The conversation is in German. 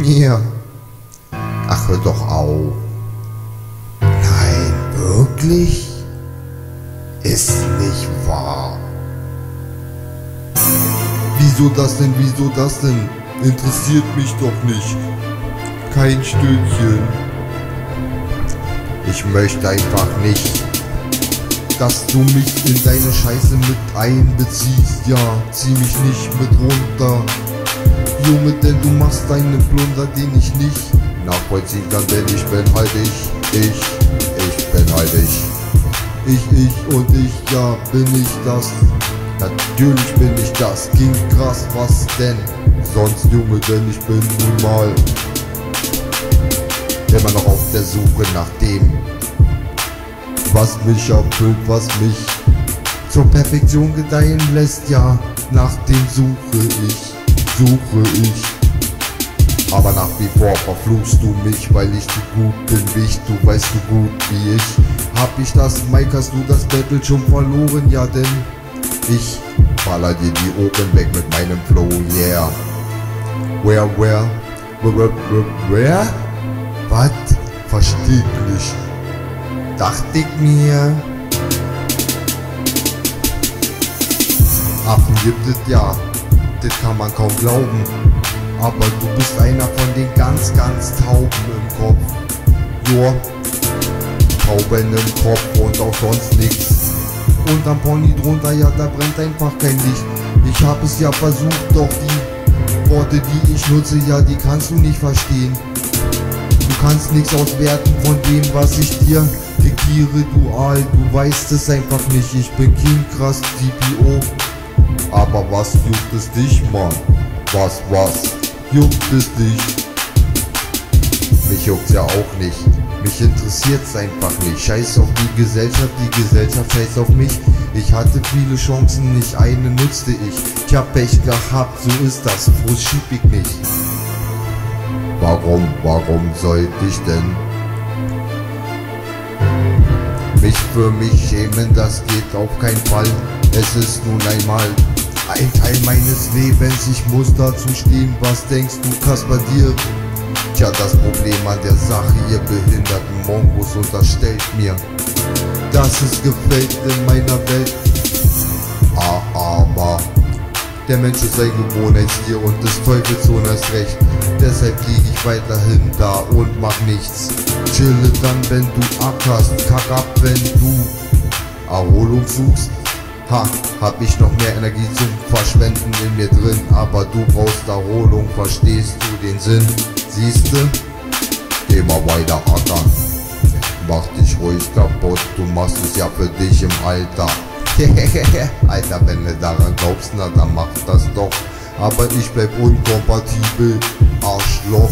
Ja. Ach, hör doch auf. Nein, wirklich? Ist nicht wahr. Wieso das denn, wieso das denn? Interessiert mich doch nicht. Kein Stündchen. Ich möchte einfach nicht, dass du mich in deine Scheiße mit einbeziehst. Ja, zieh mich nicht mit runter. Junge, denn du machst deinen Plunder, den ich nicht nachvollziehen kann, denn ich bin halt ich, ich, ich bin halt ich. Ich, ich und ich, ja, bin ich das. Natürlich bin ich das, ging krass, was denn? Sonst, Junge, denn ich bin nun mal immer noch auf der Suche nach dem, was mich erfüllt, was mich zur Perfektion gedeihen lässt. Ja, nach dem suche ich suche ich. Aber nach wie vor verfluchst du mich, weil ich zu gut bin wie ich, du weißt du gut wie ich. Hab ich das, Mike, hast du das Battle schon verloren? Ja, denn ich baller dir die Ohren weg mit meinem Flow, yeah. Where, where, where, where, where? Was? Versteht nicht. Dachte ich mir. Affen gibt es ja das kann man kaum glauben. Aber du bist einer von den ganz, ganz Tauben im Kopf. Nur Tauben im Kopf und auch sonst nichts. Und am Pony drunter, ja, da brennt einfach kein Licht. Ich hab es ja versucht, doch die Worte, die ich nutze, ja, die kannst du nicht verstehen. Du kannst nichts auswerten von dem, was ich dir diktiere, dual. Du weißt es einfach nicht. Ich bin kein krass DPO. Aber was juckt es dich, Mann? Was, was juckt es dich? Mich juckt's ja auch nicht. Mich interessiert's einfach nicht. Scheiß auf die Gesellschaft, die Gesellschaft scheiß auf mich. Ich hatte viele Chancen, nicht eine nutzte ich. Ich hab Pech gehabt, so ist das. Frust schieb ich nicht. Warum, warum sollte ich denn mich für mich schämen? Das geht auf keinen Fall. Es ist nun einmal ein Teil meines Lebens, ich muss dazu stehen. Was denkst du, Kasper, dir? Tja, das Problem an der Sache, ihr behinderten Mongos unterstellt mir, dass es gefällt in meiner Welt. Ah, aber der Mensch ist ein Gewohnheitstier und des Teufels Sohn erst recht. Deshalb liege ich weiterhin da und mach nichts. Chille dann, wenn du ackerst, kack ab, wenn du Erholung suchst. Ha, hab ich noch mehr Energie zum Verschwenden in mir drin, aber du brauchst Erholung, verstehst du den Sinn? Siehste? Geh mal weiter ackern. Mach dich ruhig kaputt, du machst es ja für dich im Alter. Alter, wenn du daran glaubst, na dann mach das doch. Aber ich bleib unkompatibel, Arschloch.